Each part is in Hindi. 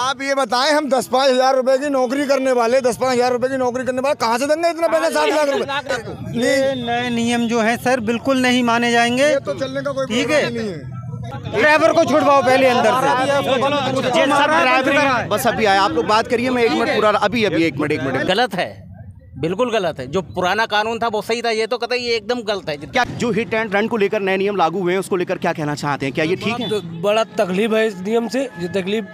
आप ये बताएँ हम दस पाँच हज़ार रुपए की नौकरी करने वाले दस पाँच हज़ार रुपए की नौकरी करने वाले कहाँ से देंगे इतना पैसा? सात लाख रुपए। ये नए नियम जो है सर बिल्कुल नहीं माने जाएँगे। तो चलने का कोई ठीक है। ड्राइवर को छुड़वाओ पहले अंदर से। ये सब ड्राइवरी बस अभी आया आप लोग बात करिए मैं एक मिनट पूरा अभी अभी एक मिनट एक मिनट। गलत है। बिल्कुल गलत है। जो पुराना कानून था वो सही था। ये तो कहता ये एकदम गलत है। क्या जो हिट एंड रन को लेकर नए नियम लागू हुए हैं उसको लेकर क्या कहना चाहते हैं? क्या ये ठीक है? तो बड़ा तकलीफ़ है इस नियम से। ये तकलीफ़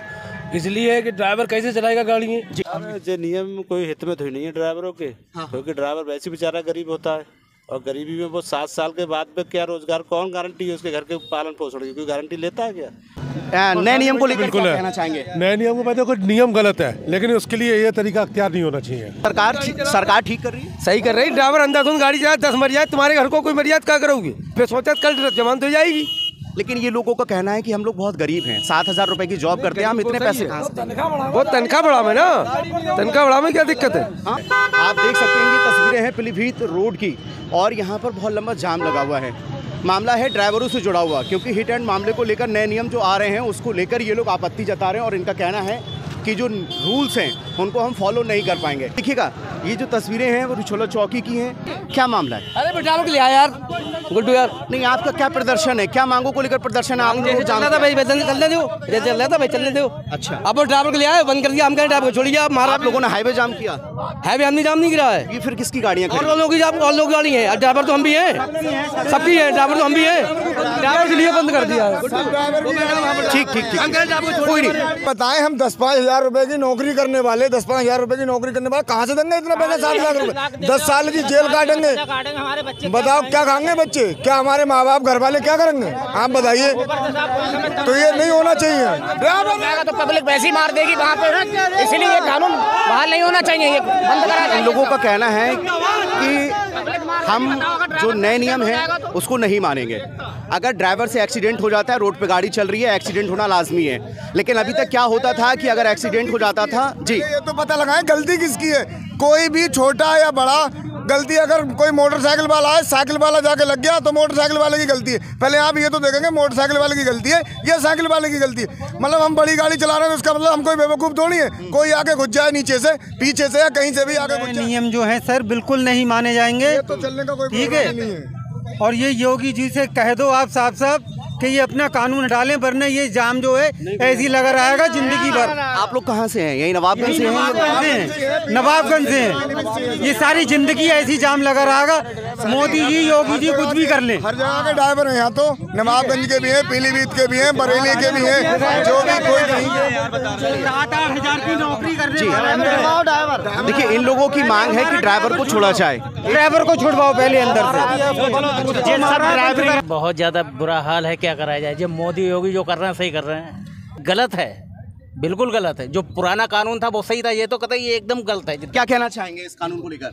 इसलिए है कि ड्राइवर कैसे चलाएगा गाड़ी ये नियम कोई हित में तो नहीं है ड्राइवरों के क्योंकि ड्राइवर वैसे बेचारा गरीब होता है और गरीबी में वो सात साल के बाद में क्या रोज़गार कौन गारंटी है उसके घर के पालन पोषण की? कोई गारंटी लेता है क्या? नए नियम को लेकर है। कहना चाहेंगे? नए नियम को मैं देखो नियम गलत है लेकिन उसके लिए ये तरीका अख्तियार नहीं होना चाहिए। सरकार सरकार ठीक कर रही है? सही कर रही ड्राइवर अंधाधुंध गाड़ी जाए दस मर जाए तुम्हारे घर को कोई मर जाए तो क्या करोगे? फिर सोचा कल जमानत हो जाएगी। लेकिन ये लोगों का कहना है कि हम लोग बहुत गरीब हैं। सात हज़ार रुपए की जॉब करते हैं हम इतने पैसे कहाँ से वो तनख्वाह बढ़ा में ना। तनख्वाह बढ़ा में क्या दिक्कत है? हाँ, आप देख सकते हैं ये तस्वीरें हैं पीलीभीत रोड की और यहाँ पर बहुत लंबा जाम लगा हुआ है। मामला है ड्राइवरों से जुड़ा हुआ क्योंकि हिट एंड मामले को लेकर नए नियम जो आ रहे हैं उसको लेकर ये लोग आपत्ति जता रहे हैं और इनका कहना है कि जो रूल्स हैं उनको हम फॉलो नहीं कर पाएँगे। देखिएगा ये जो तस्वीरें हैं वो रिछोला चौकी की हैं। क्या मामला है? अरे ड्राइवर के लिए आया यार। गुड्डू यार। नहीं आपका क्या प्रदर्शन है? क्या मांगों को लेकर प्रदर्शन है? आप जैसे चल रहा था भाई चलने चलने दो जैसे चल रहा था भाई चलने दो। अच्छा। अब ड्राइवर के लिए बंद कर दिया हम कहें ड्राइवर को छोड़िए आप मारा। आप लोगों ने हाईवे जाम किया। है भी हमने जाम नहीं गिरा है। ये फिर किसकी गाड़ियाँ और लोगों की जाम और लोग गाड़ी है। ड्राइवर तो हम भी हैं। सबकी है ड्राइवर तो हम भी हैं। ड्राइवर के लिए बंद कर दिया। ठीक ठीक ठीक। कोई नहीं। बताएँ हम दस पाँच हज़ार रुपए की नौकरी करने वाले दस पाँच हज़ार रुपए की नौकरी करने वाले कहाँ से देंगे इतना पैसा? सात लाख रुपए। दस साल की जेल काटेंगे। बताओ क्या खाएँगे बच्चे? क्या हमारे माँ बाप घर वाले क्या करेंगे? आप बताइए। तो ये नहीं होना चाहिए। ड्राइवर तो पब्लिक वैसी मार देगी वहाँ पे इसलिए ये कानून बाहर नहीं होना चाहिए ये बंद करा लोगों का कहना है कि हम जो नए नियम हैं, उसको नहीं मानेंगे। अगर ड्राइवर से एक्सीडेंट हो जाता है, रोड पे गाड़ी चल रही है, एक्सीडेंट होना लाजमी है। लेकिन अभी तक क्या होता था कि अगर एक्सीडेंट हो जाता था, जी। ये तो पता लगाएँ, गलती किसकी है? कोई भी छोटा या बड़ा गलती अगर कोई मोटरसाइकिल वाला है साइकिल वाला जाके लग गया तो मोटरसाइकिल वाले की गलती है। पहले आप ये तो देखेंगे मोटरसाइकिल वाले की गलती है या साइकिल वाले की गलती है। मतलब हम बड़ी गाड़ी चला रहे हैं उसका मतलब हम कोई बेवकूफ़ थोड़ी है। कोई आके घुस जाए नीचे से पीछे से या कहीं से भी आके घुस नियम जो है सर बिल्कुल नहीं माने जाएँगे। ये तो चलने का कोई ठीक है? और ये योगी जी से कह दो आप साहब साफ़ कि ये अपना कानून हटा लें वरना ये जाम जो है ऐसे ही लगा रहेगा ज़िंदगी भर। आप लोग कहाँ से हैं? यही नवाबगंज से हैं? नवाबगंज से हैं। नवाबगंज से हैं। ये सारी ज़िंदगी ऐसी जाम लगा रहेगा मोदी जी योगी जी कुछ भी कर लें। हर जगह के ड्राइवर हैं यहाँ तो। नवाबगंज के भी हैं पीलीभीत के भी हैं बरेली के भी हैं जो भी कोई कहीं के सात आठ हज़ार की नौकरी करने देखिए इन लोगों की मांग है कि ड्राइवर को छोड़ा जाए। ड्राइवर को छुड़वाओ पहले अंदर से। बहुत ज़्यादा बुरा हाल है क्या कराया जाए? जो मोदी योगी जो कर रहे हैं सही कर रहे हैं। गलत है। बिल्कुल गलत है। जो पुराना कानून था वो सही था। ये तो कहता है ये एकदम गलत है। क्या कहना चाहेंगे इस कानून को लेकर?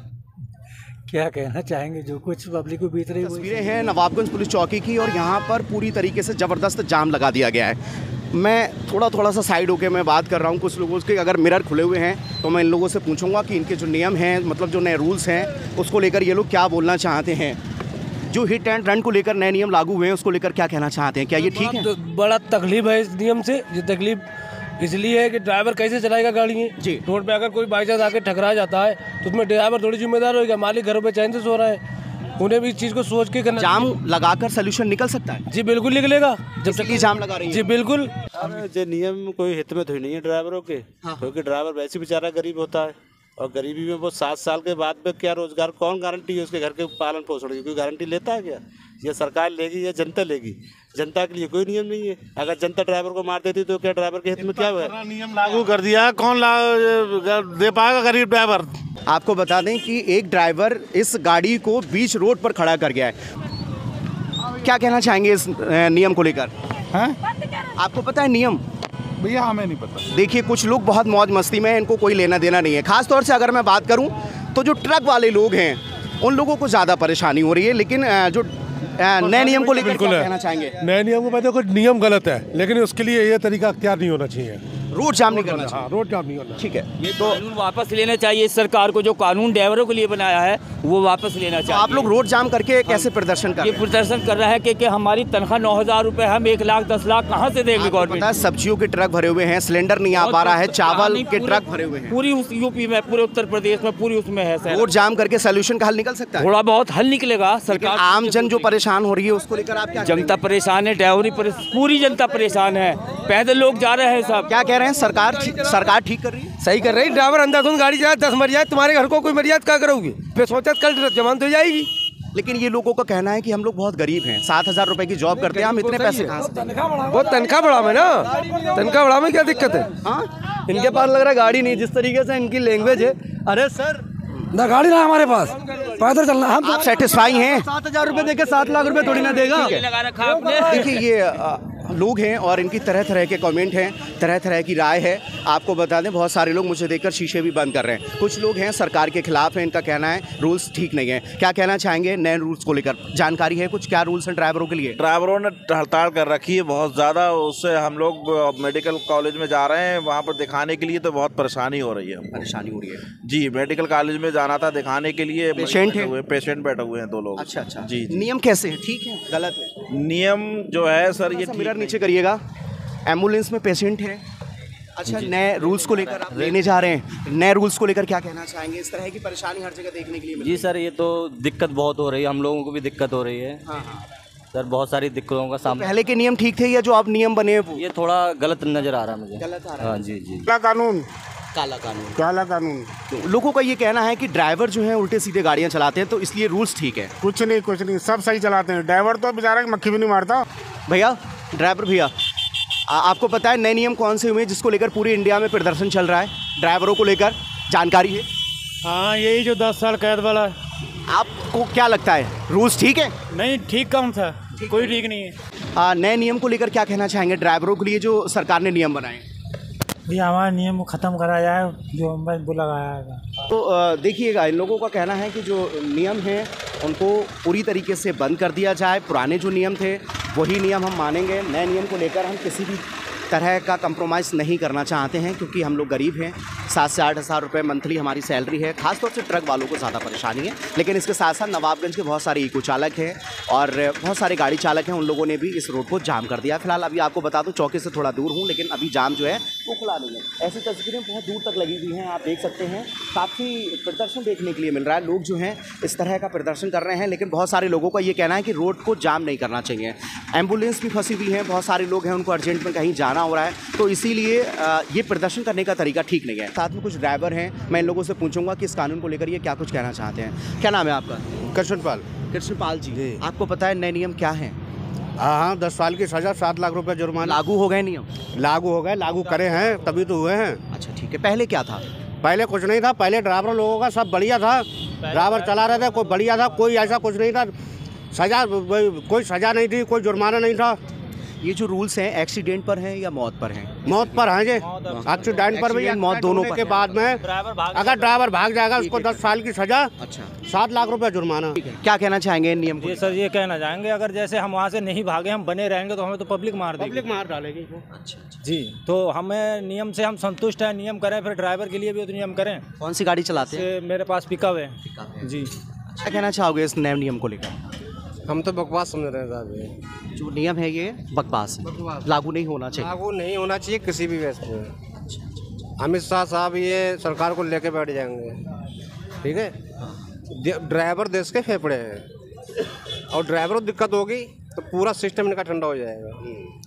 क्या कहना चाहेंगे? जो कुछ पब्लिक को बीत रही तस्वीरें हैं नवाबगंज पुलिस चौकी की और यहाँ पर पूरी तरीके से ज़बरदस्त जाम लगा दिया गया है। मैं थोड़ा थोड़ा सा साइड होके मैं बात कर रहा हूँ। कुछ लोगों के अगर मिरर खुले हुए हैं तो मैं इन लोगों से पूछूँगा कि इनके जो नियम हैं मतलब जो नए रूल्स हैं उसको लेकर ये लोग क्या बोलना चाहते हैं। जो हिट एंड रन को लेकर नए नियम लागू हुए हैं उसको लेकर क्या कहना चाहते हैं? क्या ये ठीक है? बड़ा तकलीफ़ है इस नियम से। ये तकलीफ़ इसलिए है कि ड्राइवर कैसे चलाएगा गाड़ी जी। रोड पे अगर कोई बाई चांस आके टकरा जाता है तो उसमें ड्राइवर थोड़ी जिम्मेदार होगा मालिक घरों पे चैन से सो रहा है। उन्हें भी इस चीज़ को सोच के करना जाम लगाकर सोल्यूशन निकल सकता है? जी बिल्कुल निकलेगा। जब तक जाम लगा रही है। जी बिल्कुल। ये नियम कोई हित में तो नहीं है ड्राइवरों के क्योंकि ड्राइवर वैसे बेचारा गरीब होता है। और गरीबी में वो सात साल के बाद में क्या रोज़गार कौन गारंटी है उसके घर के पालन पोषण की? कोई गारंटी लेता है क्या? ये सरकार लेगी या जनता लेगी? जनता के लिए कोई नियम नहीं है। अगर जनता ड्राइवर को मार देती तो क्या ड्राइवर के हित में क्या हुआ? है नियम लागू कर दिया। कौन ला, दे पाएगा गरीब ड्राइवर? आपको बता दें कि एक ड्राइवर इस गाड़ी को बीच रोड पर खड़ा कर गया है। क्या कहना चाहेंगे इस नियम को लेकर? आपको पता है नियम? भैया हमें नहीं पता। देखिए कुछ लोग बहुत मौज मस्ती में हैं, इनको कोई लेना देना नहीं है। खास तौर से अगर मैं बात करूँ तो जो ट्रक वाले लोग हैं उन लोगों को ज़्यादा परेशानी हो रही है लेकिन जो नए नियम को लेकर कहना चाहेंगे? नए नियम को मैं देखो नियम गलत है लेकिन उसके लिए यह तरीका अख्तियार नहीं होना चाहिए। रोड जाम नहीं करना हाँ रोड जाम नहीं करना ठीक है। ये तो कानून वापस लेना चाहिए सरकार को जो कानून ड्राइवरों के लिए बनाया है वो वापस लेना तो चाहिए। आप लोग रोड जाम करके कैसे प्रदर्शन कर ये प्रदर्शन कर रहा है कि, कि हमारी तनख्वाह नौ हज़ार रुपए हम एक लाख दस लाख कहाँ से देंगे गवर्नमेंट सब्जियों के ट्रक भरे हुए हैं सिलेंडर नहीं आ पा रहा है चावल के ट्रक भरे हुए हैं। पूरी उस यूपी में पूरे उत्तर प्रदेश में पूरी उसमें है रोड जाम करके सोल्यूशन का हल निकल सकता है? थोड़ा बहुत हल निकलेगा सरकार आम जन जो परेशान हो रही है उसको लेकर आप जनता परेशान है ड्राइवरी पूरी जनता परेशान है। पैदल लोग जा रहे हैं सब। क्या कह रहे हैं? सरकार सरकार ठीक कर रही है? सही कर रही ड्राइवर अंधाधुंध गाड़ी जाए दस मर जाए तुम्हारे घर को कोई मरियाद क्या करोगे? फिर सोचा कल जमानत हो जाएगी। लेकिन ये लोगों का कहना है कि हम लोग बहुत गरीब हैं। सात हज़ार रुपए की जॉब करते हैं हम इतने पैसे कहाँ से देंगे? वो तनख्वाह बढ़ा में ना। तनख्वाह बढ़ा में क्या दिक्कत है? हाँ? इनके पास लग रहा है गाड़ी नहीं जिस तरीके से इनकी लैंग्वेज है। अरे सर। ना गाड़ी ना हमारे पास। पैदल चलना हम आप सेटिस्फाई हैं? सात हज़ार रुपए देके सात लाख रुपए थोड़ी ना देगा। लगा रखा आपने देखिए ये लोग हैं और इनकी तरह तरह के कमेंट हैं तरह तरह की राय है। आपको बता दें बहुत सारे लोग मुझे देखकर शीशे भी बंद कर रहे हैं। कुछ लोग हैं सरकार के खिलाफ हैं इनका कहना है रूल्स ठीक नहीं है। क्या कहना चाहेंगे नए रूल्स को लेकर? जानकारी है कुछ? क्या रूल्स हैं ड्राइवरों के लिए? ड्राइवरों ने हड़ताल कर रखी है बहुत ज़्यादा। उससे हम लोग मेडिकल कॉलेज में जा रहे हैं। वहाँ पर दिखाने के लिए तो बहुत परेशानी हो रही है। परेशानी हो रही है। जी मेडिकल कॉलेज में जाना था दिखाने के लिए। हैं? हुए पेशेंट बैठे हुए हैं दो लोग। अच्छा अच्छा। जी। नियम कैसे है? ठीक है गलत है। नियम जो है सर ये मिरर। नीचे करिएगा। एंबुलेंस में पेशेंट है। अच्छा नए रूल्स को लेकर आप लेने जा रहे हैं। नए रूल्स को लेकर क्या कहना चाहेंगे? इस तरह की परेशानी हर जगह देखने के लिए जी सर ये तो दिक्कत बहुत हो रही है। हम लोगों को भी दिक्कत हो रही है। सर बहुत सारी दिक्कतों का सामना पहले के नियम ठीक थे या जो अब नियम बने वो? ये थोड़ा गलत नज़र आ रहा है मुझे। गलत आ रहा हाँ। जी जी। काला कानून। काला कानून। काला कानून। तो लोगों का ये कहना है कि ड्राइवर जो है उल्टे सीधे गाड़ियाँ चलाते हैं तो इसलिए रूल्स ठीक है। कुछ नहीं कुछ नहीं। सब सही चलाते हैं। ड्राइवर तो बेचारा मक्खी भी नहीं मारता। भैया ड्राइवर भैया आपको पता है नए नियम कौन से हुए हैं जिसको लेकर पूरे इंडिया में प्रदर्शन चल रहा है? ड्राइवरों को लेकर जानकारी है? हाँ यही जो दस साल कैद वाला। है आपको क्या लगता है? रूल्स ठीक है? नहीं ठीक कौन था कोई ठीक नहीं है। नए नियम को लेकर क्या कहना चाहेंगे ड्राइवरों के लिए जो सरकार ने नियम बनाए हैं? भैया हमारा नियम ख़त्म कराया जाए जो हमने वो लगाया है तो देखिएगा, इन लोगों का कहना है कि जो नियम हैं, उनको पूरी तरीके से बंद कर दिया जाए। पुराने जो नियम थे, वही नियम हम मानेंगे। नए नियम को लेकर हम किसी भी तरह का कंप्रोमाइज़ नहीं करना चाहते हैं, क्योंकि हम लोग गरीब हैं। सात से आठ हज़ार रुपये मंथली हमारी सैलरी है। खासतौर से ट्रक वालों को ज़्यादा परेशानी है। लेकिन इसके साथ साथ नवाबगंज के बहुत सारे इको चालक हैं और बहुत सारे गाड़ी चालक हैं। उन लोगों ने भी इस रोड को जाम कर दिया। फ़िलहाल अभी आपको बता दूँ, चौकी से थोड़ा दूर हूँ, लेकिन अभी जाम जो है वो खुला नहीं है। ऐसी तस्वीरें बहुत दूर तक लगी हुई हैं, आप देख सकते हैं। काफ़ी प्रदर्शन देखने के लिए मिल रहा है। लोग जो हैं इस तरह का प्रदर्शन कर रहे हैं, लेकिन बहुत सारे लोगों का ये कहना है कि रोड को जाम नहीं करना चाहिए। एंबुलेंस भी फंसी हुई है, बहुत सारे लोग हैं, उनको अर्जेंट में कहीं जाना हो रहा है। तो इसीलिए ये प्रदर्शन करने का तरीका ठीक नहीं है। साथ में कुछ ड्राइवर हैं मैं इन लोगों से पूछूँगा कि इस कानून को लेकर ये क्या कुछ कहना चाहते हैं। क्या नाम है आपका? कृष्णपाल कृष्णपाल जी आपको पता है नए नियम क्या है? हाँ हाँ दस साल की सजा सात लाख रुपए जुर्माना। लागू हो गए नियम? लागू हो गए लागू करे हैं तभी तो हुए हैं। अच्छा ठीक है। पहले क्या था? पहले कुछ नहीं था पहले ड्राइवर लोगों का सब बढ़िया था। ड्राइवर चला रहे थे कोई बढ़िया था कोई ऐसा कुछ नहीं था। सजा कोई सजा नहीं थी कोई जुर्माना नहीं था। ये जो रूल्स हैं एक्सीडेंट पर हैं या मौत पर हैं? मौत पर है जी। एक्सीडेंट पर भी मौत दोनों के बाद में अगर ड्राइवर भाग जाएगा उसको दस साल की सजा अच्छा। सात लाख रुपए जुर्माना। क्या कहना चाहेंगे इन नियम को सर ये कहना चाहेंगे अगर जैसे हम वहाँ से नहीं भागे हम बने रहेंगे तो हमें तो पब्लिक मार देगी। पब्लिक मार डालेगी। अच्छा अच्छा। जी तो हमें नियम से हम संतुष्ट हैं नियम करें फिर ड्राइवर के लिए भी तो नियम करें। कौन सी गाड़ी चलाते हैं? मेरे पास पिकअप है। जी। क्या कहना चाहोगे इस नए नियम को लेकर? हम तो बकवास समझ रहे हैं साहब ये। जो नियम है ये बकवास। है लागू नहीं होना चाहिए। लागू नहीं होना चाहिए किसी भी व्यस्त में। अमित शाह साहब ये सरकार को लेके बैठ जाएँगे। ठीक है। ड्राइवर देश के फेफड़े हैं। और ड्राइवर को दिक्कत होगी तो पूरा सिस्टम इनका ठंडा हो जाएगा।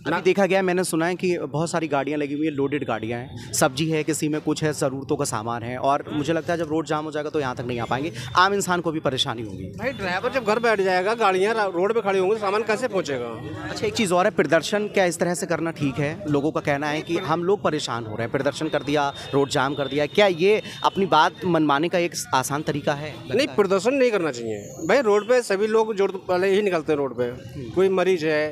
अभी देखा गया मैंने सुना है कि बहुत सारी गाड़ियाँ लगी हुई है लोडेड गाड़ियाँ हैं। सब्ज़ी है किसी में कुछ है ज़रूरतों का सामान है और मुझे लगता है जब रोड जाम हो जाएगा तो यहाँ तक नहीं आ पाएँगे। आम इंसान को भी परेशानी होगी। भाई ड्राइवर जब घर बैठ जाएगा गाड़ियाँ रोड पर खड़ी होंगी तो सामान कैसे पहुँचेगा? अच्छा एक चीज़ और है प्रदर्शन क्या इस तरह से करना ठीक है? लोगों का कहना है कि हम लोग परेशान हो रहे हैं प्रदर्शन कर दिया रोड जाम कर दिया। क्या ये अपनी बात मनवाने का एक आसान तरीका है? नहीं प्रदर्शन नहीं करना चाहिए। भाई रोड पे सभी लोग ज़रूरत पहले ही निकलते हैं रोड पे। कोई मरीज़ है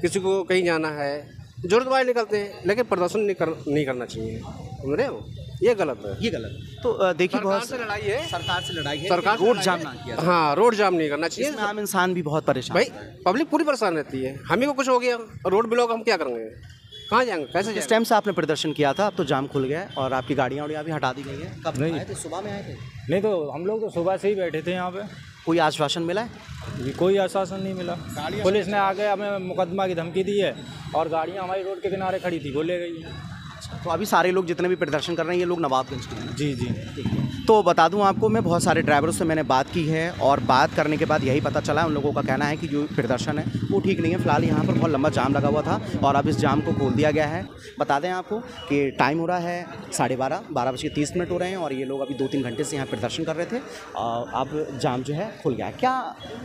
किसी को कहीं जाना है ज़रूरत वाले निकलते हैं लेकिन प्रदर्शन नहीं कर नहीं करना चाहिए। समझ रहे हो? ये गलत है। ये गलत तो देखिए बहुत से लड़ाई है। सरकार से लड़ाई है। सरकार रोड जाम ना किया हाँ रोड जाम नहीं करना चाहिए। आम इंसान भी बहुत परेशान भाई पब्लिक पूरी परेशान रहती है। हम को कुछ हो गया। रोड ब्लॉक हम क्या करेंगे? कहाँ जाएँगे? कैसे जिस टाइम से आपने प्रदर्शन किया था अब तो जाम खुल गया है और आपकी गाड़ियाँ वाड़ियाँ भी हटा दी गई है। कब नहीं। आए थे? सुबह में आए थे? नहीं तो हम लोग तो सुबह से ही बैठे थे यहाँ पे। कोई आश्वासन मिला है? कोई आश्वासन नहीं मिला। पुलिस ने आगे हमें मुकदमा की धमकी दी है और गाड़ियाँ हमारी रोड के किनारे खड़ी थी वो ले गई हैं। तो अभी सारे लोग जितने भी प्रदर्शन कर रहे हैं ये लोग नवाबगंज के हैं। जी जी। तो बता दूँ आपको मैं बहुत सारे ड्राइवरों से मैंने बात की है और बात करने के बाद यही पता चला है उन लोगों का कहना है कि जो प्रदर्शन है वो ठीक नहीं है। फ़िलहाल यहाँ पर बहुत लंबा जाम लगा हुआ था और अब इस जाम को खोल दिया गया है। बता दें आपको कि टाइम हो रहा है साढ़े बारह बारह बज के तीस मिनट हो रहे हैं और ये लोग अभी दो तीन घंटे से यहाँ प्रदर्शन कर रहे थे। और अब जाम जो है खुल गया है। क्या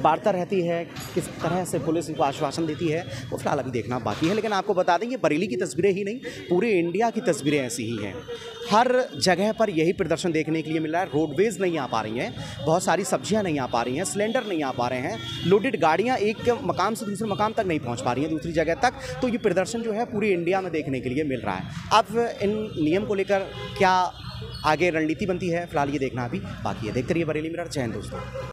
वार्ता रहती है? किस तरह से पुलिस इनको आश्वासन देती है? वो फ़िलहाल अभी देखना बाकी है लेकिन आपको बता दें ये बरेली की तस्वीरें ही नहीं पूरे इंडिया की तस्वीरें ऐसी ही हैं। हर जगह पर यही प्रदर्शन देखने के लिए मिल रहा है। रोडवेज़ नहीं आ पा रही हैं। बहुत सारी सब्ज़ियाँ नहीं आ पा रही हैं। सिलेंडर नहीं आ पा रहे हैं। लोडेड गाड़ियाँ एक मकाम से दूसरे मकाम तक नहीं पहुँच पा रही हैं, दूसरी जगह तक। तो ये प्रदर्शन जो है पूरी इंडिया में देखने के लिए मिल रहा है। अब इन नियम को लेकर क्या आगे रणनीति बनती है, फ़िलहाल ये देखना अभी बाकी है। देखते रहिए बरेली मिरर। हिंद दोस्तों।